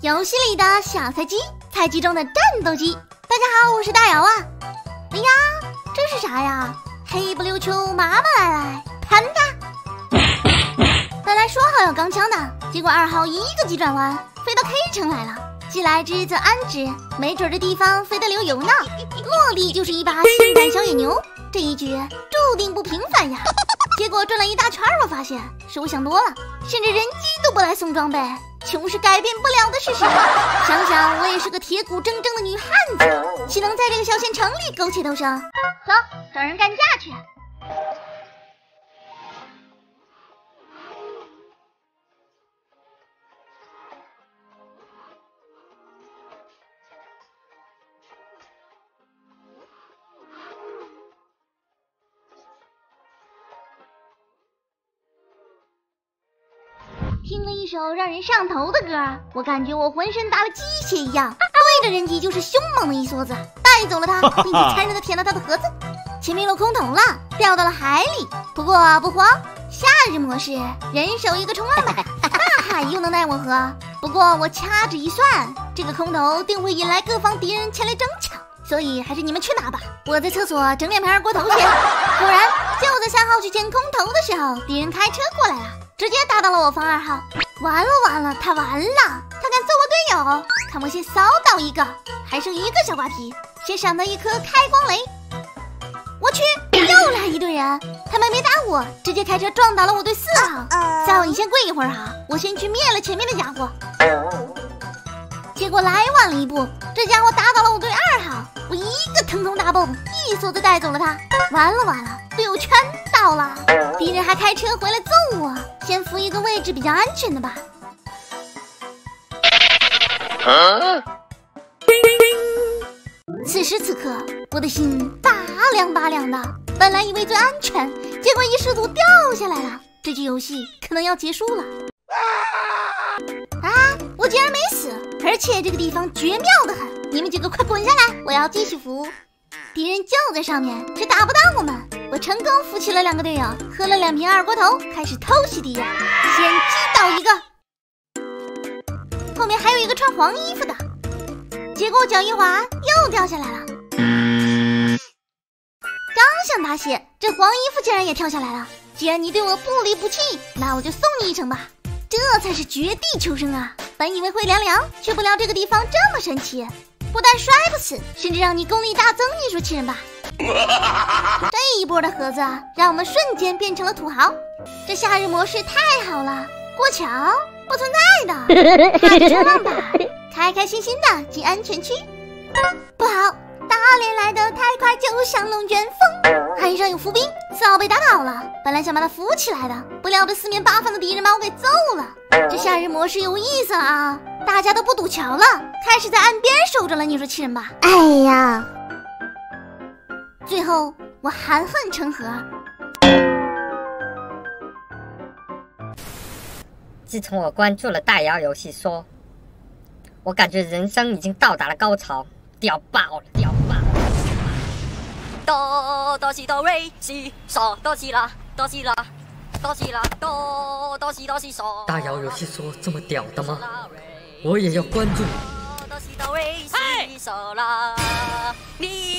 游戏里的小菜鸡，菜鸡中的战斗机。大家好，我是大姚啊。哎呀，这是啥呀？黑不溜秋，麻麻赖赖，盘的。本来说好要钢枪的，结果二号一个急转弯飞到 K 城来了。既来之则安之，没准这地方飞得流油呢。落地就是一把性感小野牛，这一局注定不平凡呀。结果转了一大圈，我发现是我想多了，甚至人机都不来送装备。穷是改变不了的事实。想想我也是个铁骨铮铮的女汉子，岂能在这个小县城里苟且偷生？走，找人干架去。听了一首让人上头的歌，我感觉我浑身打了鸡血一样，对着人机就是凶猛的一梭子，带走了他，并且残忍的舔了他的盒子。前面落空投了，掉到了海里。不过不慌，夏日模式，人手一个冲浪板，大海又能奈我何？不过我掐指一算，这个空投定会引来各方敌人前来争抢，所以还是你们去拿吧，我在厕所整两瓶二锅头去。果然，就在三号去捡空投的时候，敌人开车过来了。直接打倒了我方二号，完了完了，他完了，他敢揍我队友，看我先扫倒一个，还剩一个小瓜皮，先闪他一颗开光雷。我去，又来一队人，他们没打我，直接开车撞倒了我队四号。三号你先跪一会儿哈，我先去灭了前面的家伙。结果来晚了一步，这家伙打倒了我队二号，我一个腾空大蹦，一梭子带走了他。完了完了，队友全倒了，敌人还开车回来揍我。先扶一个位置比较安全的吧。此时此刻，我的心拔凉拔凉的。本来以为最安全，结果一失足掉下来了。这局游戏可能要结束了。啊！我竟然没死，而且这个地方绝妙的很。你们几个快滚下来，我要继续扶。敌人就在上面，却打不到我们。我成功扶起了两个队友，喝了两瓶二锅头，开始偷袭敌人。先击倒一个，后面还有一个穿黄衣服的。结果脚一滑，又掉下来了。刚想打血，这黄衣服竟然也跳下来了。既然你对我不离不弃，那我就送你一程吧。这才是绝地求生啊！本以为会凉凉，却不料这个地方这么神奇。不但摔不死，甚至让你功力大增，你说气人吧？这一波的盒子让我们瞬间变成了土豪，这夏日模式太好了！过桥不存在的，踏着冲浪板，开开心心的进安全区。不好，大连来的太快，就像龙卷风。岸上有伏兵，四号被打倒了。本来想把他扶起来的，不料被四面八方的敌人把我给揍了。这夏日模式有意思了啊！大家都不堵桥了，开始在岸边守着了。你说气人吧？哎呀！最后我含恨成盒。自从我关注了大姚游戏说，我感觉人生已经到达了高潮，屌爆了，屌爆了！哆哆西哆瑞西嗦哆西啦哆西啦哆西啦哆哆西哆西嗦。大姚游戏说这么屌的吗？我也要关注。哆西哆瑞西嗦啦，你。